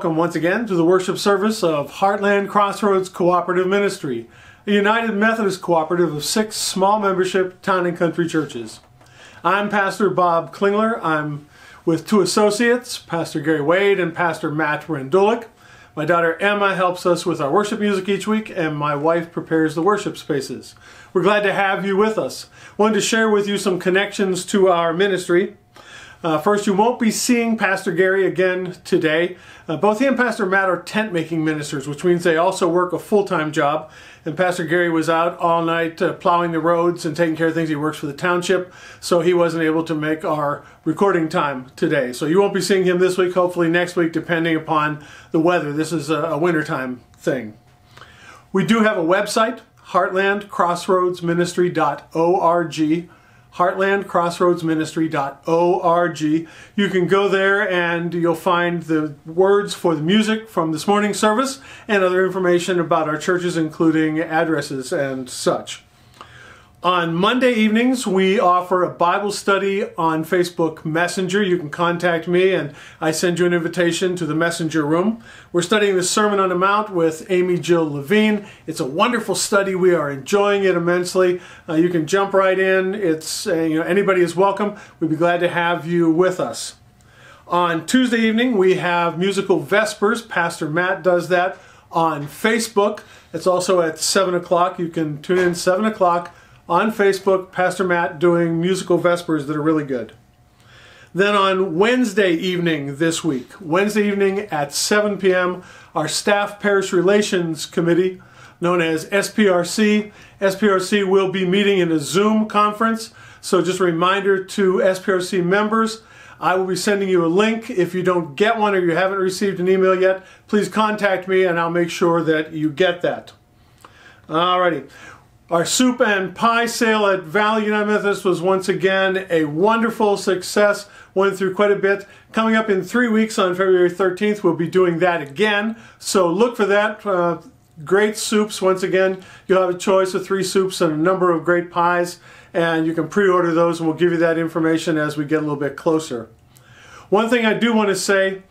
Welcome once again to the worship service of Heartland Crossroads Cooperative Ministry, a United Methodist cooperative of six small membership town and country churches. I'm Pastor Bob Klingler. I'm with two associates, Pastor Gary Wade and Pastor Matt Rendulic. My daughter Emma helps us with our worship music each week, and my wife prepares the worship spaces. We're glad to have you with us. Wanted to share with you some connections to our ministry. Uh, first, you won't be seeing Pastor Gary again today. Uh, both he and Pastor Matt are tent making ministers, which means they also work a full time job. And Pastor Gary was out all night uh, plowing the roads and taking care of things. He works for the township, so he wasn't able to make our recording time today. So you won't be seeing him this week, hopefully next week, depending upon the weather. This is a, a wintertime thing. We do have a website, heartlandcrossroadsministry.org heartlandcrossroadsministry.org. You can go there and you'll find the words for the music from this morning's service and other information about our churches, including addresses and such. On Monday evenings, we offer a Bible study on Facebook Messenger. You can contact me and I send you an invitation to the Messenger room. We're studying the Sermon on the Mount with Amy Jill Levine. It's a wonderful study. We are enjoying it immensely. Uh, you can jump right in. It's uh, you know anybody is welcome. We'd be glad to have you with us. On Tuesday evening, we have musical Vespers. Pastor Matt does that on Facebook. It's also at 7 o'clock. You can tune in 7 o'clock on Facebook, Pastor Matt doing musical Vespers that are really good. Then on Wednesday evening this week, Wednesday evening at 7 p.m., our Staff Parish Relations Committee, known as SPRC, SPRC will be meeting in a Zoom conference. So just a reminder to SPRC members, I will be sending you a link. If you don't get one or you haven't received an email yet, please contact me and I'll make sure that you get that. Alrighty. Our soup and pie sale at Valley United Methodist was once again a wonderful success. Went through quite a bit. Coming up in three weeks on February 13th, we'll be doing that again. So look for that. Uh, great soups. Once again, you'll have a choice of three soups and a number of great pies. And you can pre-order those and we'll give you that information as we get a little bit closer. One thing I do want to say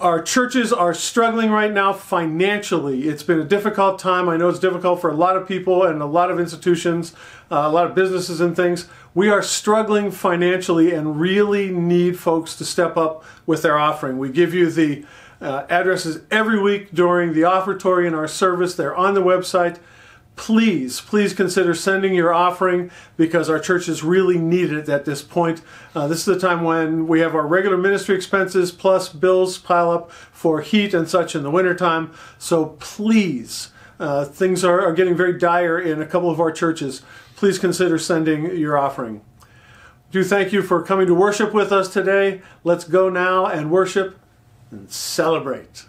our churches are struggling right now financially. It's been a difficult time. I know it's difficult for a lot of people and a lot of institutions, uh, a lot of businesses and things. We are struggling financially and really need folks to step up with their offering. We give you the uh, addresses every week during the offertory in our service. They're on the website please, please consider sending your offering because our church is really needed at this point. Uh, this is the time when we have our regular ministry expenses plus bills pile up for heat and such in the wintertime. So please, uh, things are, are getting very dire in a couple of our churches. Please consider sending your offering. Do thank you for coming to worship with us today. Let's go now and worship and celebrate.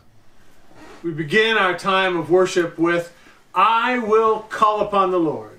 We begin our time of worship with I will call upon the Lord.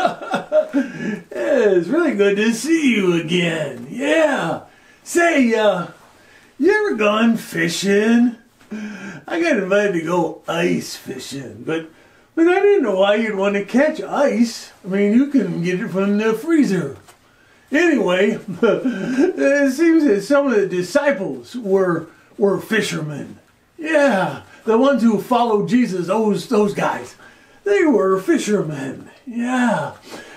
it's really good to see you again. Yeah. Say, uh, you ever gone fishing? I got invited to go ice fishing, but but I didn't know why you'd want to catch ice. I mean, you can get it from the freezer. Anyway, it seems that some of the disciples were were fishermen. Yeah, the ones who followed Jesus, those those guys, they were fishermen. Yeah,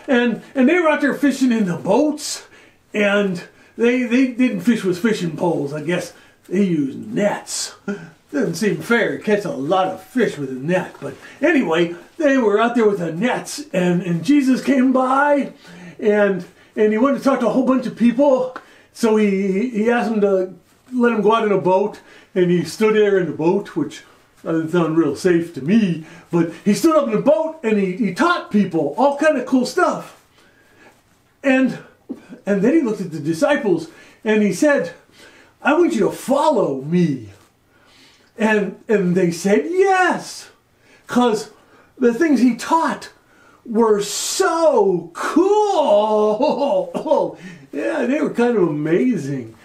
and and they were out there fishing in the boats, and they they didn't fish with fishing poles. I guess they used nets. Doesn't seem fair to catch a lot of fish with a net, but anyway, they were out there with the nets, and and Jesus came by, and and he wanted to talk to a whole bunch of people. So he he asked them to let him go out in a boat, and he stood there in the boat, which doesn't sound real safe to me. But he stood up in a boat and he, he taught people all kind of cool stuff. And and then he looked at the disciples and he said, "I want you to follow me." And and they said yes, cause the things he taught were so cool. yeah, they were kind of amazing.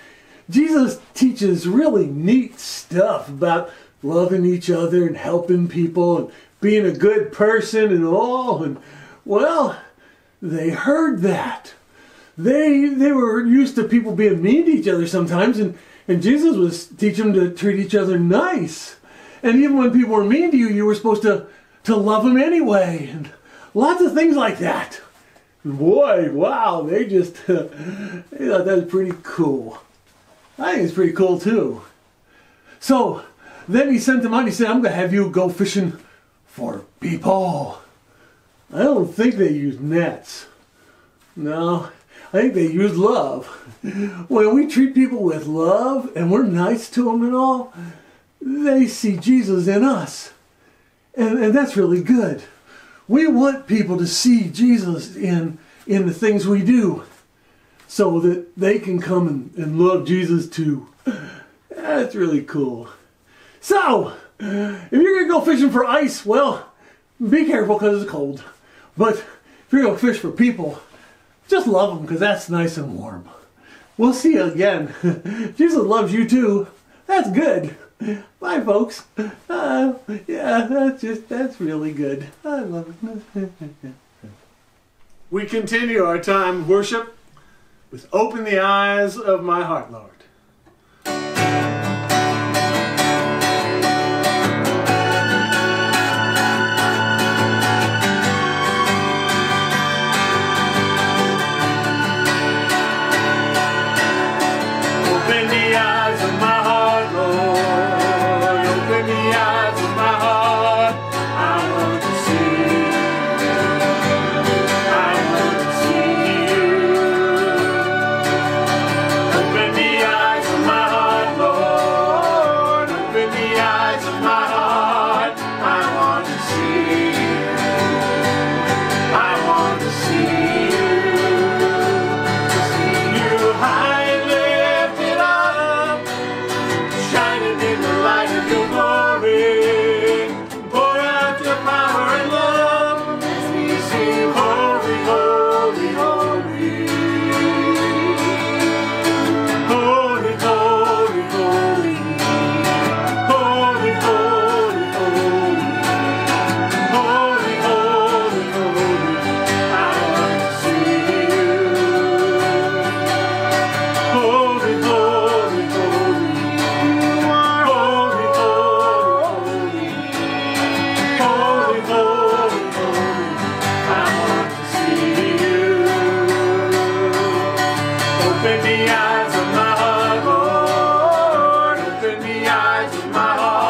Jesus teaches really neat stuff about loving each other and helping people and being a good person and all. And well, they heard that. They they were used to people being mean to each other sometimes, and, and Jesus was teaching them to treat each other nice. And even when people were mean to you, you were supposed to, to love them anyway. And lots of things like that. Boy, wow, they just they thought that was pretty cool. I think it's pretty cool too. So then he sent them out. He said, I'm going to have you go fishing for people. I don't think they use nets. No, I think they use love. When we treat people with love and we're nice to them and all, they see Jesus in us. And, and that's really good. We want people to see Jesus in, in the things we do so that they can come and, and love Jesus too. That's really cool. So, if you're to go fishing for ice, well, be careful because it's cold. But if you're to fish for people, just love them because that's nice and warm. We'll see you again. Jesus loves you too. That's good. Bye, folks. Uh, yeah, that's just, that's really good. I love it. We continue our time of worship with Open the Eyes of My Heart, Lord. My heart.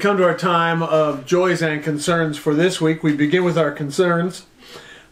Come to our time of joys and concerns for this week, we begin with our concerns.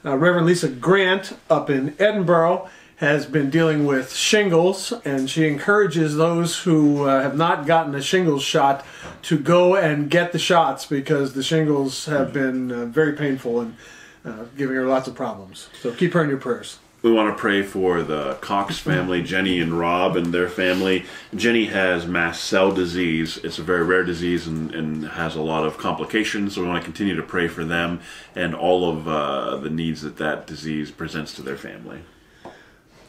Uh, Reverend Lisa Grant up in Edinboro has been dealing with shingles, and she encourages those who uh, have not gotten a shingles shot to go and get the shots because the shingles have been uh, very painful and uh, giving her lots of problems. So keep her in your prayers. We want to pray for the Cox family, Jenny and Rob, and their family. Jenny has mast cell disease. It's a very rare disease and, and has a lot of complications. So we want to continue to pray for them and all of uh, the needs that that disease presents to their family.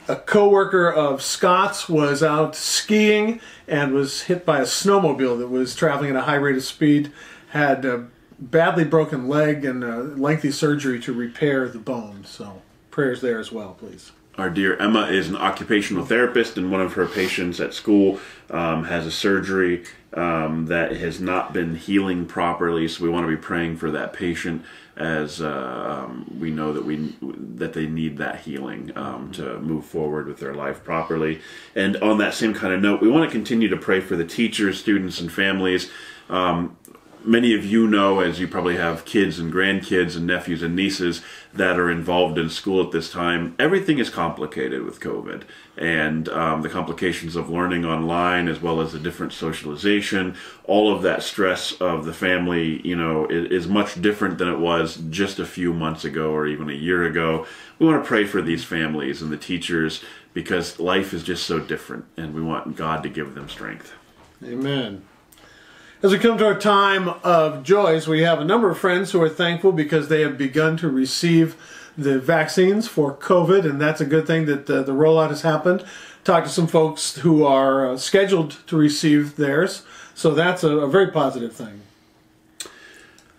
A co-worker of Scott's was out skiing and was hit by a snowmobile that was traveling at a high rate of speed. Had a badly broken leg and lengthy surgery to repair the bone. So prayers there as well, please. Our dear Emma is an occupational therapist, and one of her patients at school um, has a surgery um, that has not been healing properly. So we want to be praying for that patient as uh, um, we know that we that they need that healing um, to move forward with their life properly. And on that same kind of note, we want to continue to pray for the teachers, students, and families. Um, many of you know, as you probably have kids and grandkids and nephews and nieces that are involved in school at this time, everything is complicated with COVID. And um, the complications of learning online, as well as the different socialization, all of that stress of the family, you know, is, is much different than it was just a few months ago or even a year ago. We want to pray for these families and the teachers because life is just so different, and we want God to give them strength. Amen. As we come to our time of joys, we have a number of friends who are thankful because they have begun to receive the vaccines for COVID, and that's a good thing that uh, the rollout has happened. Talk to some folks who are uh, scheduled to receive theirs, so that's a, a very positive thing.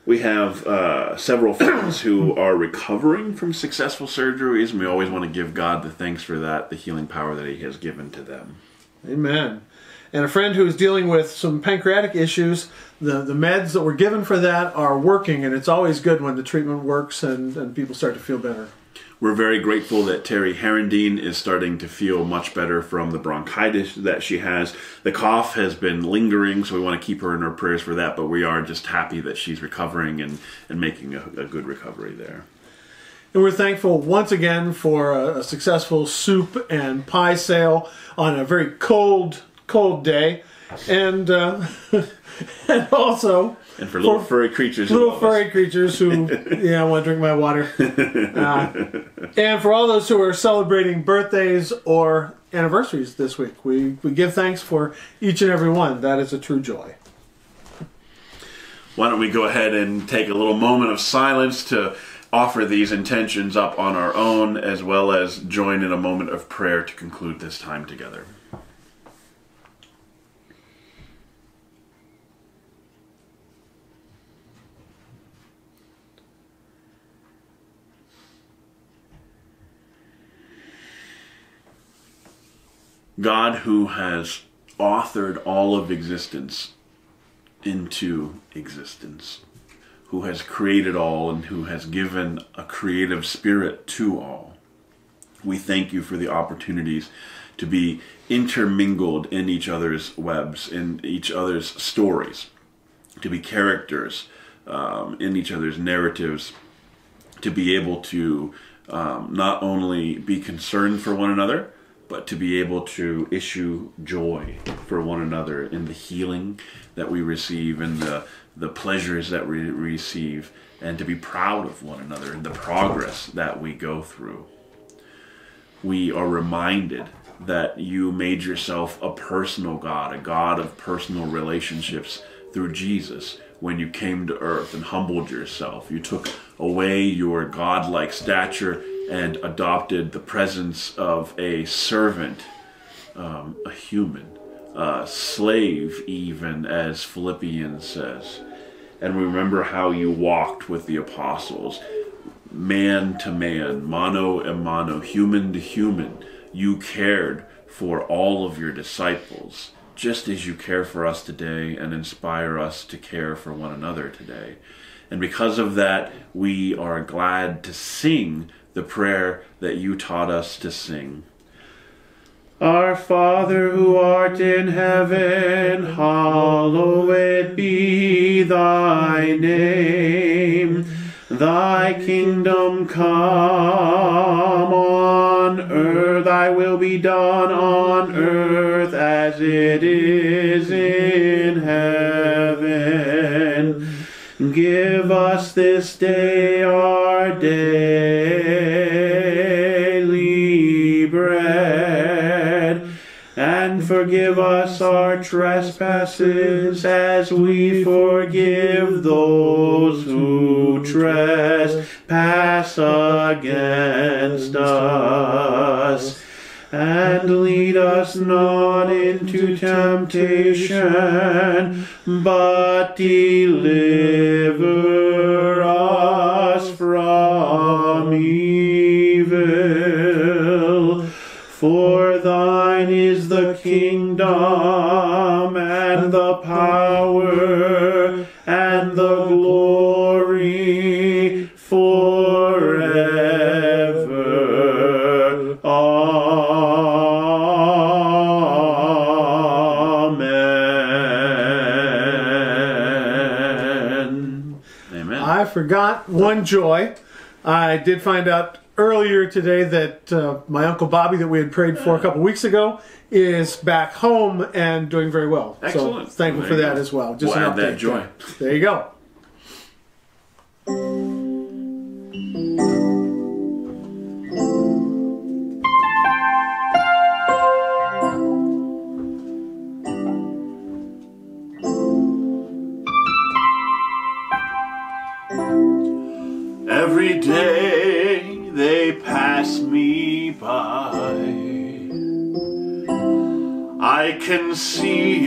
We have uh, several friends who are recovering from successful surgeries, and we always want to give God the thanks for that, the healing power that He has given to them. Amen and a friend who is dealing with some pancreatic issues. The, the meds that were given for that are working, and it's always good when the treatment works and, and people start to feel better. We're very grateful that Terry Herendine is starting to feel much better from the bronchitis that she has. The cough has been lingering, so we want to keep her in our prayers for that, but we are just happy that she's recovering and, and making a, a good recovery there. And we're thankful once again for a, a successful soup and pie sale on a very cold cold day, and uh, and also and for little for furry creatures, little furry us. creatures who yeah want to drink my water, uh, and for all those who are celebrating birthdays or anniversaries this week, we we give thanks for each and every one. That is a true joy. Why don't we go ahead and take a little moment of silence to offer these intentions up on our own, as well as join in a moment of prayer to conclude this time together. God who has authored all of existence into existence, who has created all and who has given a creative spirit to all. We thank you for the opportunities to be intermingled in each other's webs, in each other's stories, to be characters um, in each other's narratives, to be able to um, not only be concerned for one another, but to be able to issue joy for one another in the healing that we receive and the, the pleasures that we receive, and to be proud of one another and the progress that we go through. We are reminded that you made yourself a personal God, a God of personal relationships through Jesus when you came to earth and humbled yourself. You took away your godlike stature and adopted the presence of a servant, um, a human, a slave, even as Philippians says. And remember how you walked with the apostles, man to man, mano a mano, human to human. You cared for all of your disciples, just as you care for us today and inspire us to care for one another today. And because of that, we are glad to sing the prayer that you taught us to sing. Our Father who art in heaven, hallowed be thy name. Thy kingdom come on earth, thy will be done on earth as it is in heaven. Give us this day our daily forgive us our trespasses as we forgive those who trespass against us. And lead us not into temptation, but deliver kingdom and the power and the glory forever. Amen. Amen. I forgot one joy. I did find out earlier today that uh, my uncle Bobby, that we had prayed for a couple weeks ago, is back home and doing very well. Excellent. So thankful There for that go. as well. Just We'll an add that update joy. there. There you go. See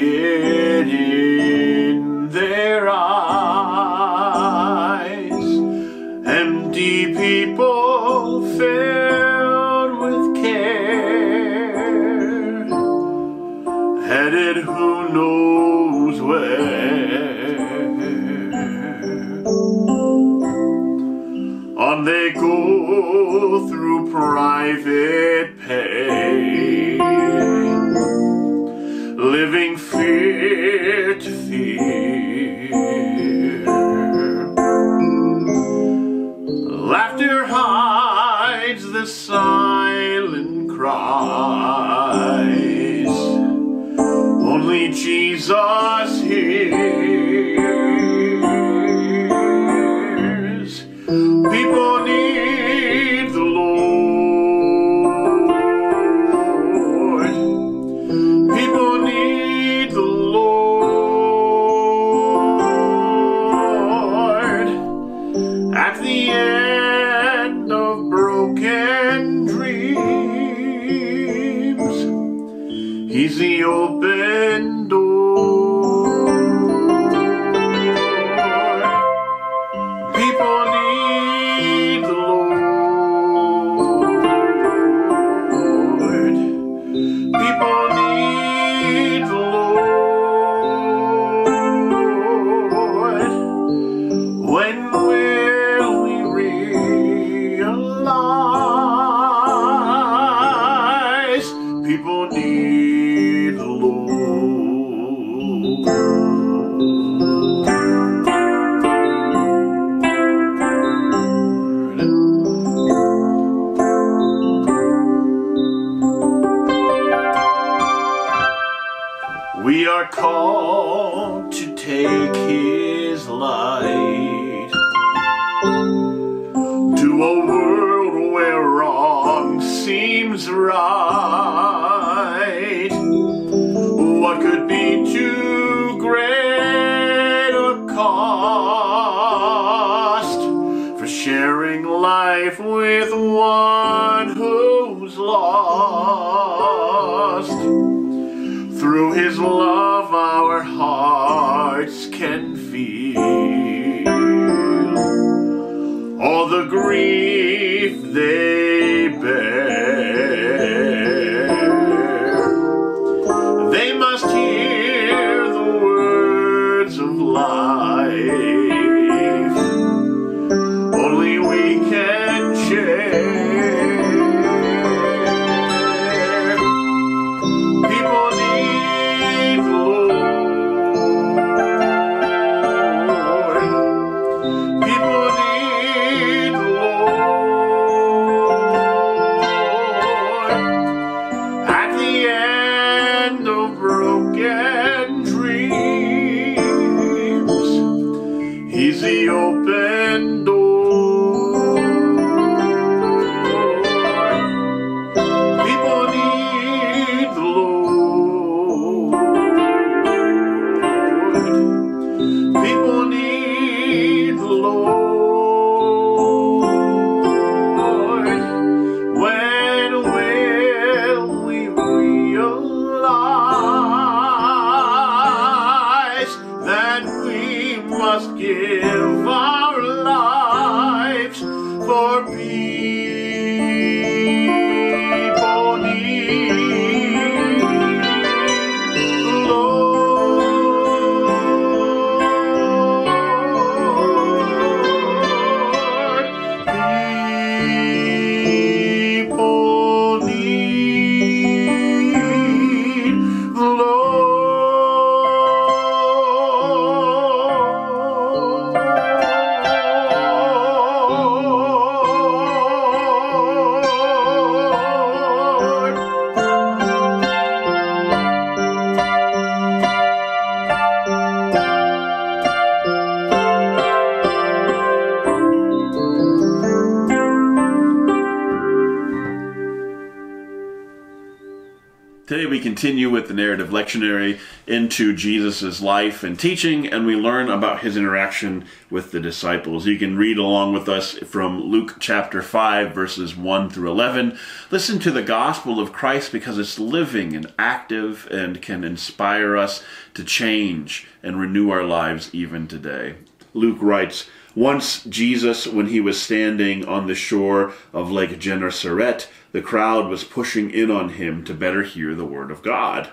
the narrative lectionary into Jesus' life and teaching, and we learn about his interaction with the disciples. You can read along with us from Luke chapter 5, verses 1 through 11. Listen to the gospel of Christ because it's living and active and can inspire us to change and renew our lives even today. Luke writes, once Jesus, when he was standing on the shore of Lake Gennesaret, the crowd was pushing in on him to better hear the word of God.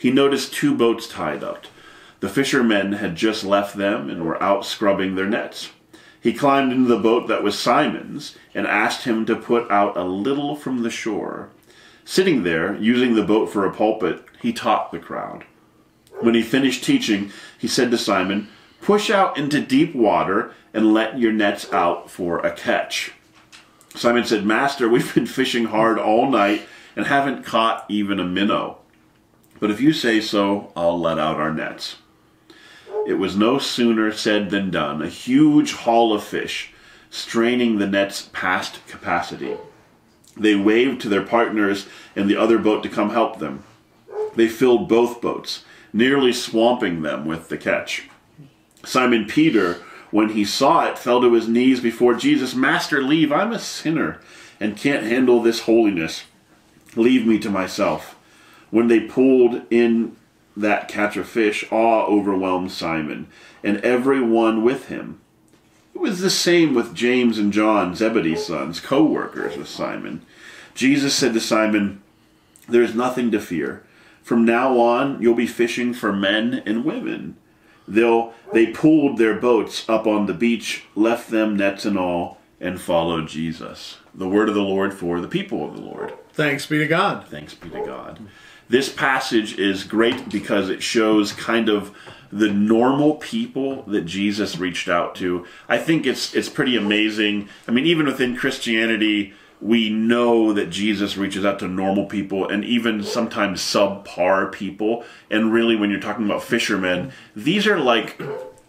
He noticed two boats tied up. The fishermen had just left them and were out scrubbing their nets. He climbed into the boat that was Simon's and asked him to put out a little from the shore. Sitting there, using the boat for a pulpit, he taught the crowd. When he finished teaching, he said to Simon, Push out into deep water and let your nets out for a catch. Simon said, Master, we've been fishing hard all night and haven't caught even a minnow. But if you say so, I'll let out our nets. It was no sooner said than done. A huge haul of fish, straining the nets past capacity. They waved to their partners in the other boat to come help them. They filled both boats, nearly swamping them with the catch. Simon Peter when he saw it, fell to his knees before Jesus. Master, leave. I'm a sinner and can't handle this holiness. Leave me to myself. When they pulled in that catch of fish, awe overwhelmed Simon and every one with him. It was the same with James and John, Zebedee's sons, co workers with Simon. Jesus said to Simon, There is nothing to fear. From now on, you'll be fishing for men and women. They'll, they pulled their boats up on the beach, left them nets and all, and followed Jesus. The word of the Lord for the people of the Lord. Thanks be to God. Thanks be to God. This passage is great because it shows kind of the normal people that Jesus reached out to. I think it's it's pretty amazing. I mean, even within Christianity, we know that Jesus reaches out to normal people and even sometimes subpar people. And really, when you're talking about fishermen, these are like,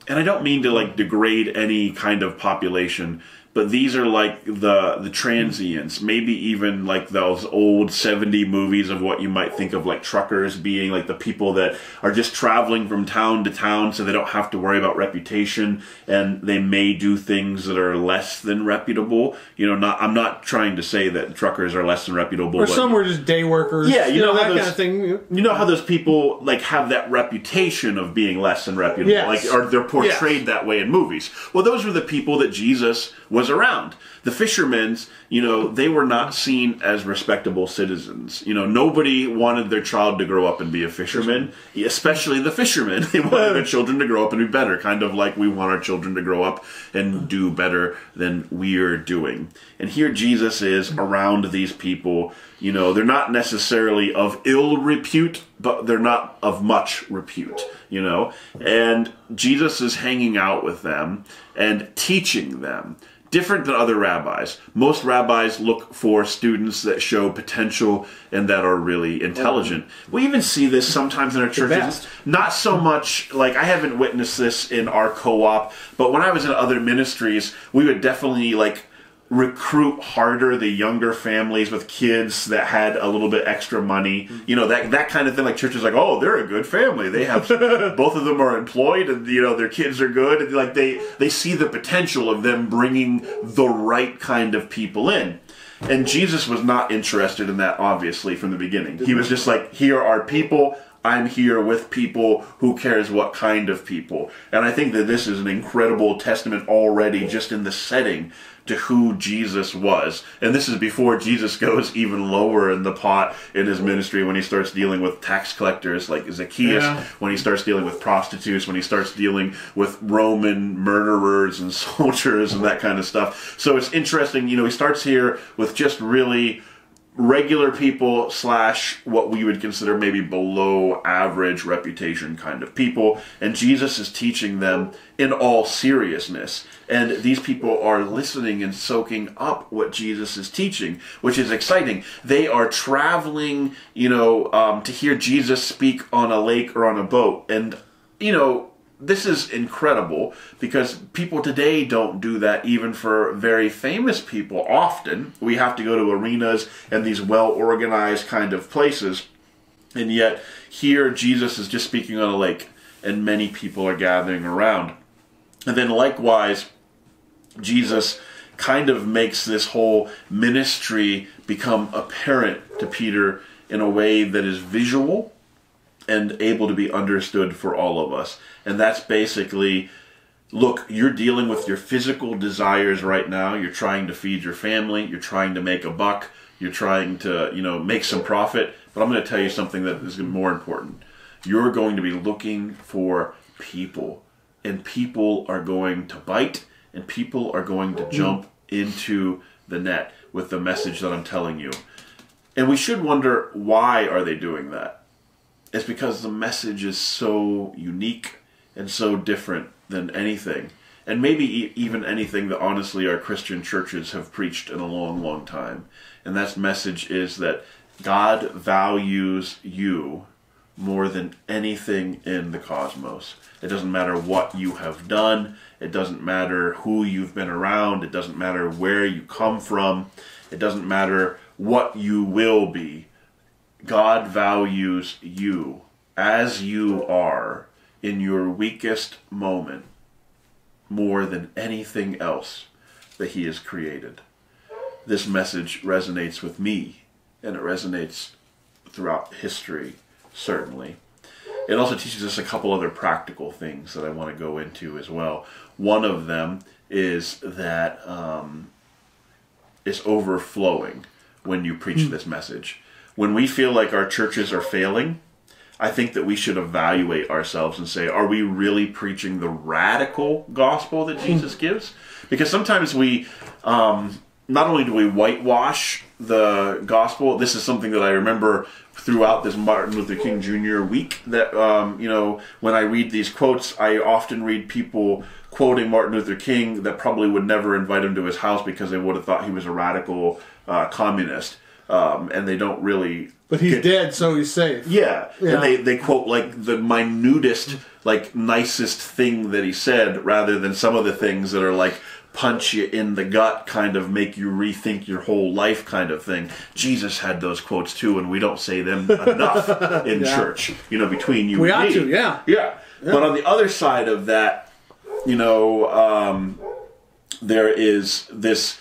and I don't mean to like degrade any kind of population, but these are like the the transients. Maybe even like those old 70 movies of what you might think of like truckers being like the people that are just traveling from town to town so they don't have to worry about reputation and they may do things that are less than reputable. You know not i'm not trying to say that truckers are less than reputable or some were just day workers. Yeah you, you know, know, that those, kind of thing. you know how those people like have that reputation of being less than reputable Yes. like or they're portrayed Yes. that way in movies. Well those were the people that jesus was around. The fishermen's, you know, they were not seen as respectable citizens. You know, nobody wanted their child to grow up and be a fisherman, especially the fishermen. They wanted their children to grow up and be better, kind of like we want our children to grow up and do better than we're doing. And here Jesus is around these people. You know, they're not necessarily of ill repute, but they're not of much repute, you know? And Jesus is hanging out with them and teaching them different than other rabbis. Most rabbis look for students that show potential and that are really intelligent. Mm-hmm. We even see this sometimes in our churches. Not so much like I haven't witnessed this in our co-op, but when I was in other ministries, we would definitely like recruit harder the younger families with kids that had a little bit extra money. Mm-hmm. You know that that kind of thing like churches like oh they're a good family. They have both of them are employed and you know their kids are good. And like they they see the potential of them bringing the right kind of people in. And jesus was not interested in that obviously from the beginning. He was just like here are people. I'm here with people. Who cares what kind of people? And I think that this is an incredible testament already just in the setting to who Jesus was. And this is before Jesus goes even lower in the pot in his ministry when he starts dealing with tax collectors like Zacchaeus, Yeah. when he starts dealing with prostitutes, when he starts dealing with Roman murderers and soldiers and that kind of stuff. So it's interesting, you know, he starts here with just really regular people slash what we would consider maybe below average reputation kind of people and jesus is teaching them in all seriousness. And these people are listening and soaking up what jesus is teaching which is exciting. They are traveling you know um, to hear jesus speak on a lake or on a boat. And you know this is incredible because people today don't do that even for very famous people often we have to go to arenas and these well organized kind of places And yet, here Jesus is just speaking on a lake, and many people are gathering around. And then, likewise, Jesus kind of makes this whole ministry become apparent to Peter in a way that is visual and able to be understood for all of us. And that's basically look, you're dealing with your physical desires right now. You're trying to feed your family, you're trying to make a buck, you're trying to, you know, make some profit. But I'm going to tell you something that is more important. You're going to be looking for people, and people are going to bite, and people are going to jump into the net with the message that I'm telling you. And we should wonder why are they doing that? It's because the message is so unique and so different than anything. And maybe e- even anything that honestly our Christian churches have preached in a long, long time. And that message is that God values you more than anything in the cosmos. It doesn't matter what you have done, it doesn't matter who you've been around, it doesn't matter where you come from, it doesn't matter what you will be. God values you as you are in your weakest moment more than anything else that He has created. This message resonates with me, and it resonates throughout history, certainly. It also teaches us a couple other practical things that I want to go into as well. One of them is that um, it's overflowing when you preach this message. When we feel like our churches are failing, I think that we should evaluate ourselves and say, are we really preaching the radical gospel that Jesus gives? Because sometimes we, um, not only do we whitewash the gospel, this is something that I remember throughout this Martin Luther King Jr. week. That, um, you know, when I read these quotes, I often read people quoting Martin Luther King that probably would never invite him to his house because they would have thought he was a radical uh, communist. Um, and they don't really But he's get- dead, so he's safe. yeah. Yeah. And they, they quote like the minutest, like nicest thing that he said rather than some of the things that are like punch you in the gut kind of make you rethink your whole life kind of thing. Jesus had those quotes too and we don't say them enough in Yeah. church. You know, between you and We and ought me. to, yeah. Yeah. But on the other side of that, you know, um, there is this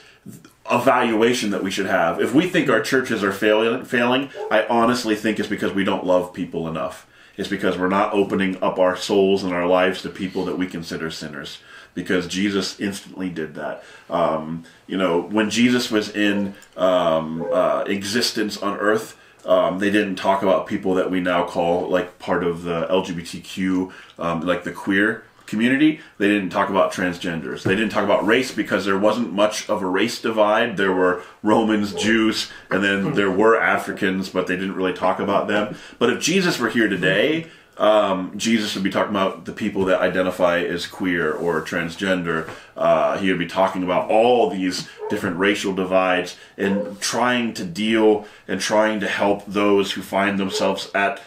evaluation that we should have. If we think our churches are failing, failing, I honestly think it's because we don't love people enough. It's because we're not opening up our souls and our lives to people that we consider sinners. Because Jesus instantly did that. Um, you know, when Jesus was in um, uh, existence on earth, um, they didn't talk about people that we now call like part of the LGBTQ, um, like the queer community. They didn't talk about transgenders. They didn't talk about race because there wasn't much of a race divide. There were Romans, Jews, and then there were Africans, but they didn't really talk about them. But if Jesus were here today, um, Jesus would be talking about the people that identify as queer or transgender. Uh, he would be talking about all these different racial divides and trying to deal and trying to help those who find themselves at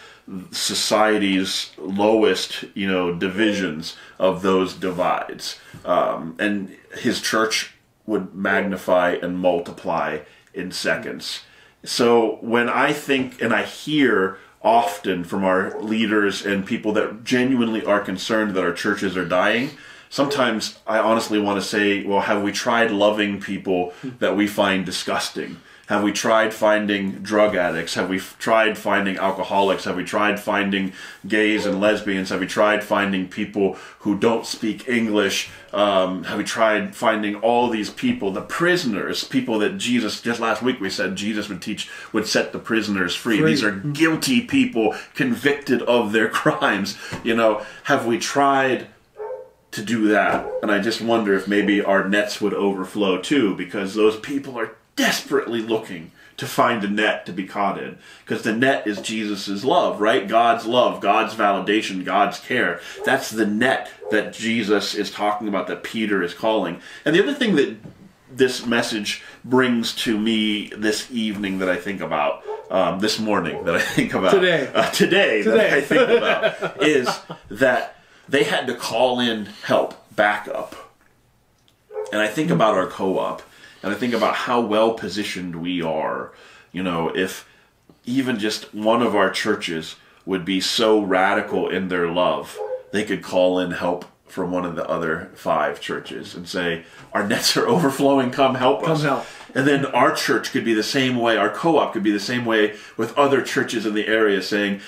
society's lowest, you know, divisions of those divides. Um, and his church would magnify and multiply in seconds. So when I think and I hear often from our leaders and people that genuinely are concerned that our churches are dying, sometimes I honestly want to say, well, have we tried loving people that we find disgusting? Have we tried finding drug addicts? Have we f- tried finding alcoholics? Have we tried finding gays and lesbians? Have we tried finding people who don't speak English? Um, have we tried finding all these people, the prisoners, people that Jesus, just last week we said Jesus would teach, would set the prisoners free. Free. These are guilty people convicted of their crimes. You know, have we tried to do that. And I just wonder if maybe our nets would overflow too, because those people are desperately looking to find a net to be caught in. Because the net is Jesus' love, right? God's love, God's validation, God's care. That's the net that Jesus is talking about, that Peter is calling. And the other thing that this message brings to me this evening that I think about, um, this morning that I think about, Today. uh, today, that Today. I think about, is that they had to call in help, backup. And I think about our co op, and I think about how well positioned we are. You know, if even just one of our churches would be so radical in their love, they could call in help from one of the other five churches and say, Our nets are overflowing, come help us. Come help. And then our church could be the same way, our co op could be the same way with other churches in the area saying,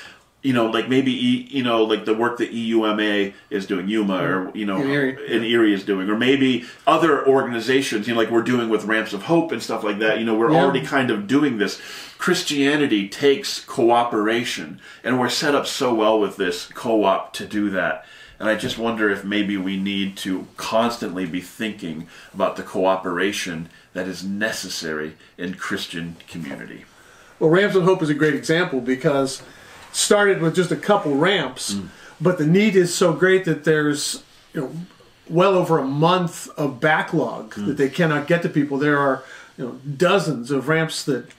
you know, like maybe E- you know, like the work that EUMA is doing, Yuma, or you know, In Erie. in Erie is doing, or maybe other organizations, you know, like we're doing with Ramps of Hope and stuff like that. You know, we're Yeah. already kind of doing this. Christianity takes cooperation, and we're set up so well with this co-op to do that. And I just wonder if maybe we need to constantly be thinking about the cooperation that is necessary in Christian community. Well, Ramps of Hope is a great example because started with just a couple ramps, mm. but the need is so great that there's you know well over a month of backlog that mm. they cannot get to people. There are you know dozens of ramps that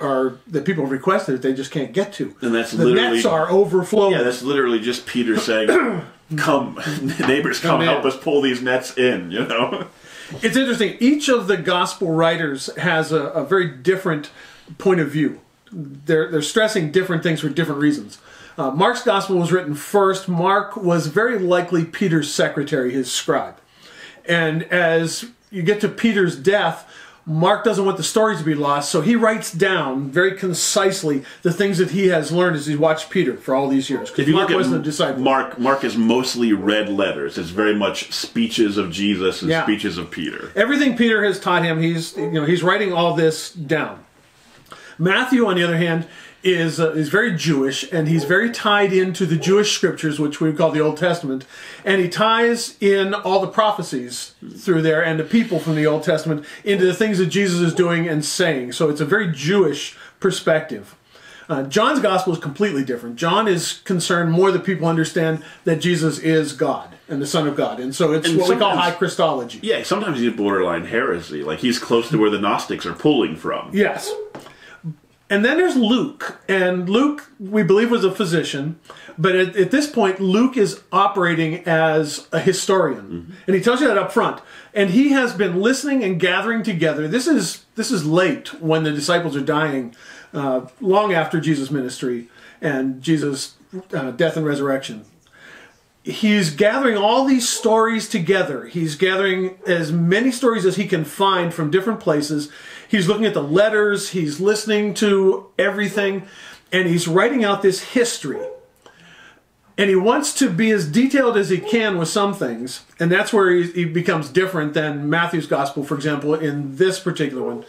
are that people have requested that they just can't get to. And that's the literally- nets are overflowing. Yeah, that's literally just Peter saying, "Come, neighbors, come, Come help us pull these nets in." You know. It's interesting. Each of the gospel writers has a, a very different point of view. They're, they're stressing different things for different reasons. Uh, Mark's gospel was written first. Mark was very likely Peter's secretary, his scribe. And as you get to Peter's death, Mark doesn't want the stories to be lost, so he writes down very concisely the things that he has learned as he watched Peter for all these years. If you Mark look wasn't at a disciple. Mark, Mark is mostly red letters. It's very much speeches of Jesus and Yeah. speeches of Peter. Everything Peter has taught him, he's you know he's writing all this down. Matthew, on the other hand, is uh, is very Jewish, and he's very tied into the Jewish scriptures, which we call the Old Testament, and he ties in all the prophecies through there and the people from the Old Testament into the things that Jesus is doing and saying. So it's a very Jewish perspective. Uh, John's gospel is completely different. John is concerned more that people understand that Jesus is God and the Son of God, and so it's And what we call high Christology. Yeah, sometimes he's borderline heresy. Like he's close to where the Gnostics are pulling from. Yes. And then there's Luke. And Luke, we believe, was a physician. But at, at this point, Luke is operating as a historian. And he tells you that up front. And he has been listening and gathering together. This is, this is late when the disciples are dying, uh, long after Jesus' ministry and Jesus' uh, death and resurrection he's gathering all these stories together. He's gathering as many stories as he can find from different places. He's looking at the letters, he's listening to everything, and he's writing out this history. And he wants to be as detailed as he can with some things, and that's where he, he becomes different than Matthew's gospel, for example, in this particular one.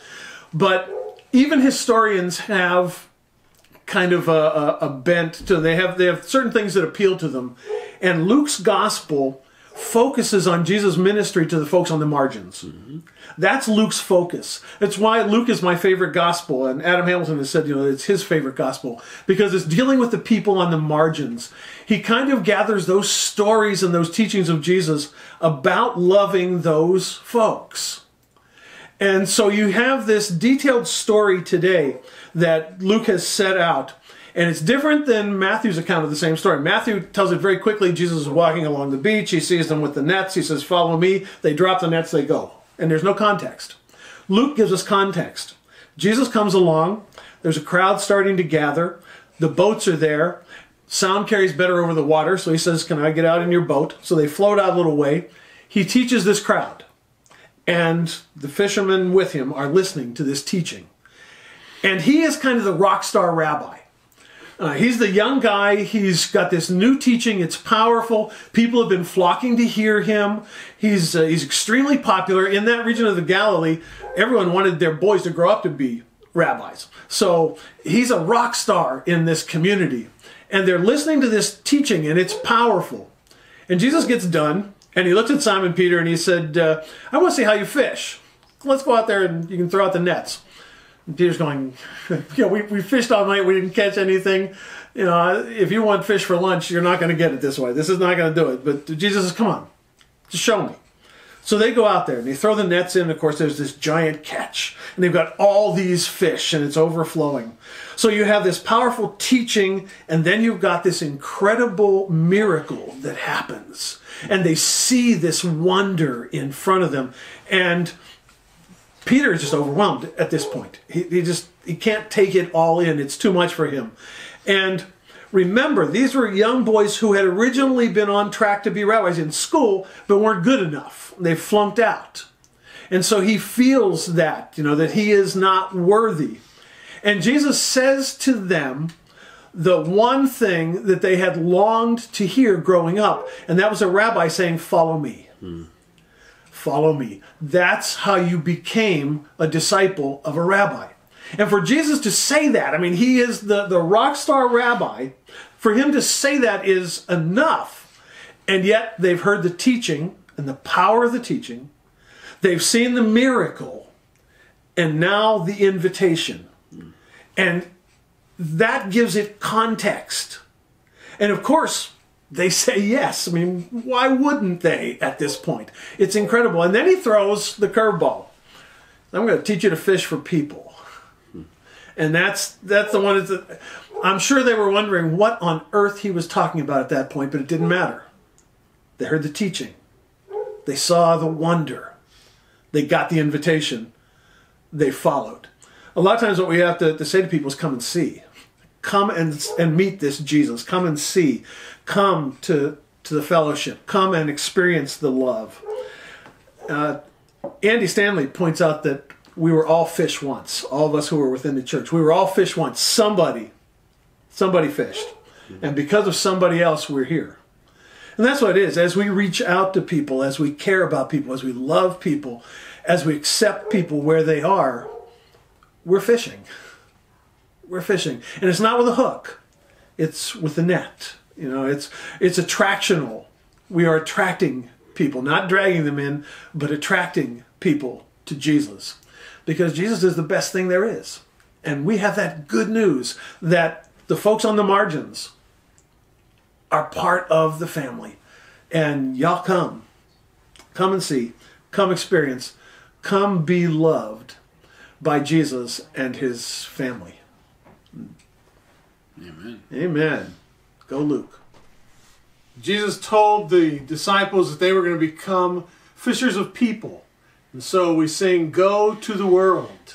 But even historians have kind of a, a, a bent to they have they have certain things that appeal to them and luke's gospel focuses on jesus ministry to the folks on the margins mm-hmm. That's luke's focus that's why luke is my favorite gospel and adam hamilton has said you know it's his favorite gospel because it's dealing with the people on the margins he kind of gathers those stories and those teachings of jesus about loving those folks and so you have this detailed story today that Luke has set out. And it's different than Matthew's account of the same story. Matthew tells it very quickly. Jesus is walking along the beach. He sees them with the nets. He says, Follow me. They drop the nets, they go. And there's no context. Luke gives us context. Jesus comes along. There's a crowd starting to gather. The boats are there. Sound carries better over the water. So he says, Can I get out in your boat? So they float out a little way. He teaches this crowd and the fishermen with him are listening to this teaching. And he is kind of the rock star rabbi. Uh, he's the young guy. He's got this new teaching. It's powerful. People have been flocking to hear him. He's uh, he's extremely popular in that region of the Galilee. Everyone wanted their boys to grow up to be rabbis. So he's a rock star in this community, and they're listening to this teaching, and it's powerful. And Jesus gets done, and he looked at Simon Peter and he said, uh, I want to see how you fish. Let's go out there and you can throw out the nets. Peter's going, yeah, we, we fished all night, we didn't catch anything. You know, if you want fish for lunch, you're not going to get it this way. This is not going to do it. But Jesus says, come on, just show me. So they go out there and they throw the nets in. Of course, there's this giant catch, and they've got all these fish, and it's overflowing. So you have this powerful teaching, and then you've got this incredible miracle that happens. And they see this wonder in front of them. And Peter is just overwhelmed at this point. He, he just he can't take it all in. It's too much for him. And remember, these were young boys who had originally been on track to be rabbis in school, but weren't good enough. They flunked out. And so he feels that, you know, that he is not worthy. And Jesus says to them the one thing that they had longed to hear growing up, and that was a rabbi saying, Follow me. Hmm. Follow me. That's how you became a disciple of a rabbi. And for Jesus to say that, I mean, he is the, the rock star rabbi. For him to say that is enough. And yet they've heard the teaching and the power of the teaching. They've seen the miracle. And now the invitation. And that gives it context. And of course, they say yes. I mean, why wouldn't they at this point? It's incredible. And then he throws the curveball. I'm going to teach you to fish for people. And that's that's the one that I'm sure they were wondering what on earth he was talking about at that point, but it didn't matter. They heard the teaching. They saw the wonder. They got the invitation. They followed. A lot of times what we have to, to say to people is come and see. Come and and meet this Jesus. Come and see. Come to to the fellowship. Come and experience the love. Uh, Andy Stanley points out that we were all fish once. All of us who were within the church, we were all fish once. Somebody, somebody fished, and because of somebody else, we're here. And that's what it is. As we reach out to people, as we care about people, as we love people, as we accept people where they are, we're fishing. We're fishing, and it's not with a hook; it's with a net. You know, it's it's attractional. We are attracting people, not dragging them in, but attracting people to Jesus, because Jesus is the best thing there is, and we have that good news that the folks on the margins are part of the family, and y'all come, come and see, come experience, come be loved by Jesus and his family. Amen. Amen. Go Luke. Jesus told the disciples that they were going to become fishers of people. And so we sing, Go to the World.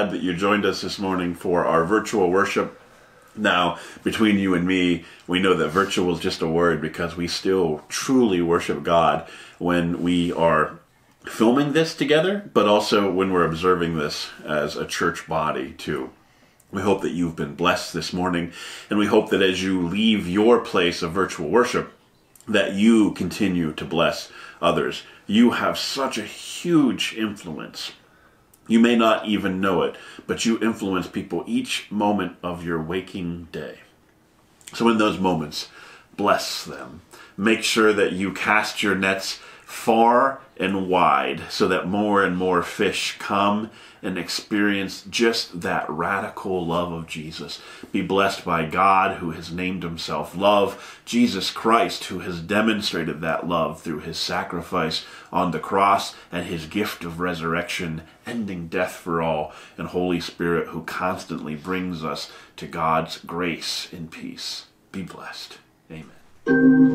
Glad that you joined us this morning for our virtual worship. Now, between you and me, we know that virtual is just a word because we still truly worship God when we are filming this together, but also when we're observing this as a church body, too. We hope that you've been blessed this morning, and we hope that as you leave your place of virtual worship, that you continue to bless others. You have such a huge influence. You may not even know it, but you influence people each moment of your waking day. So, in those moments, bless them. Make sure that you cast your nets far and wide so that more and more fish come and experience just that radical love of Jesus. Be blessed by God who has named himself love, Jesus Christ who has demonstrated that love through his sacrifice on the cross and his gift of resurrection, ending death for all, and Holy Spirit who constantly brings us to God's grace and peace. Be blessed. Amen.